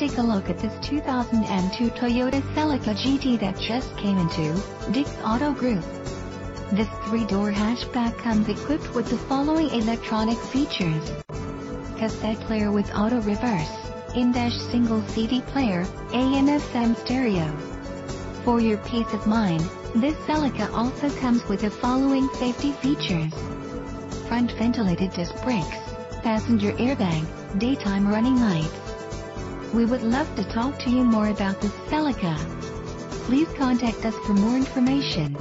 take a look at this 2002 Toyota Celica GT that just came into Dick's Auto Group. This three-door hatchback comes equipped with the following electronic features. Cassette player with auto reverse, in-dash single CD player, AM-FM stereo. For your peace of mind, this Celica also comes with the following safety features. Front ventilated disc brakes, passenger airbag, daytime running lights. We would love to talk to you more about this Celica. Please contact us for more information.